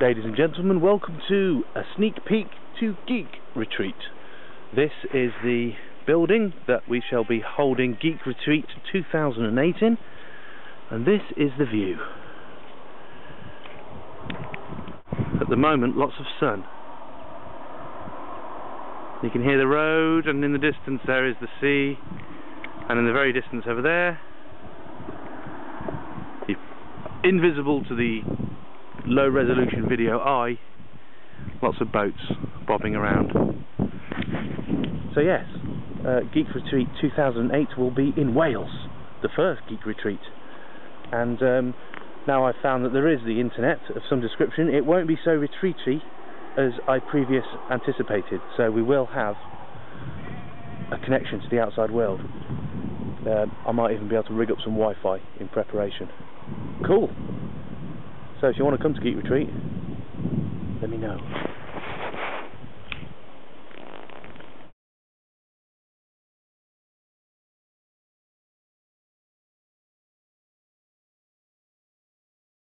Ladies and gentlemen, welcome to a sneak peek to Geek Retreat. This is the building that we shall be holding Geek Retreat 2008 in, and this is the view. At the moment, lots of sun. You can hear the road, and in the distance there is the sea, and in the very distance over there, invisible to the low resolution video I lots of boats bobbing around. So yes, uh, Geek Retreat 2008 will be in Wales, the first Geek Retreat. And um, now I've found that there is the internet of some description, it won't be so retreaty as I previous anticipated. So we will have a connection to the outside world. Uh, I might even be able to rig up some Wi-Fi in preparation. Cool. So if you want to come to Geek Retreat, let me know.